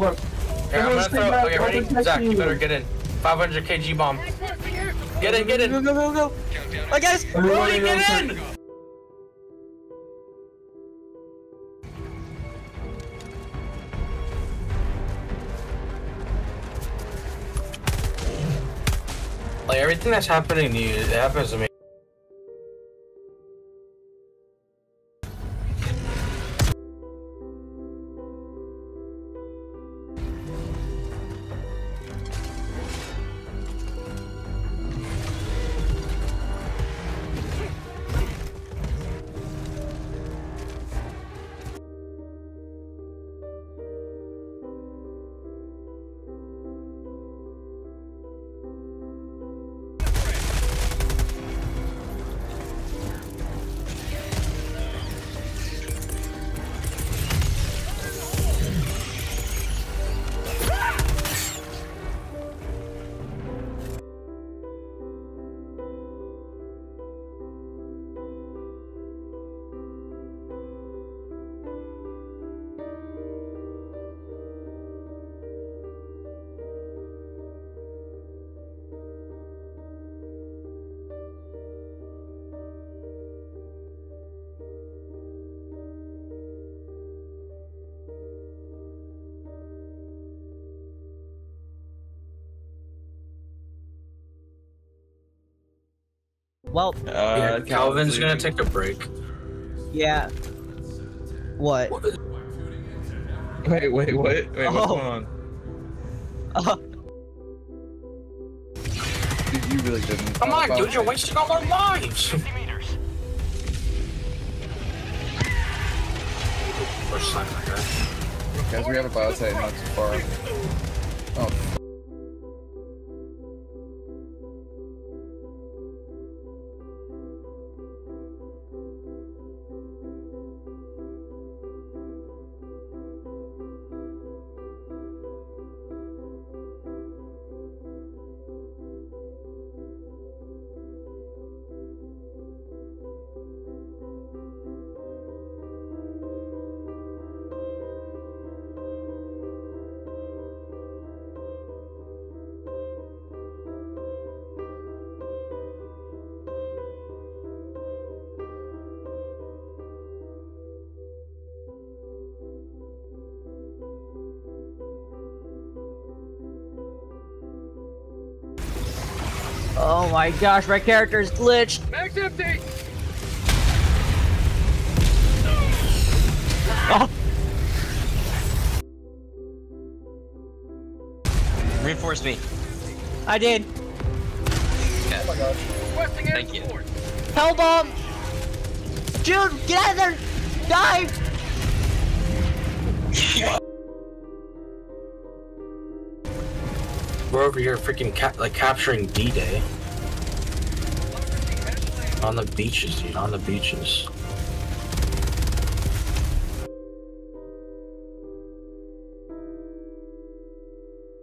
Hold on. Here, I'm gonna throw. back, Okay, ready? Zach, you you. better get in. 500 kg bomb. Get in, get Go, in. go, go, go. I guys. Brody, get in! Like everything that's happening to you, it happens to me. Well, Uh, yeah, Calvin's gonna take a break. yeah. What? Wait, wait, what? Wait, what's Oh. going on? Uh, Dude, you really didn't. Come on, dude, you're wasting all our lives. First time, I guess. Guys, we have a biosite not too far. Oh, oh my gosh, my character is glitched. Max empty! Oh, Reinforce me. I did. Oh Requesting air Thank you. support. Hell bomb. Jude, get out of there. Dive. We're over here freaking cap like capturing D-Day. On the beaches, dude, on the beaches.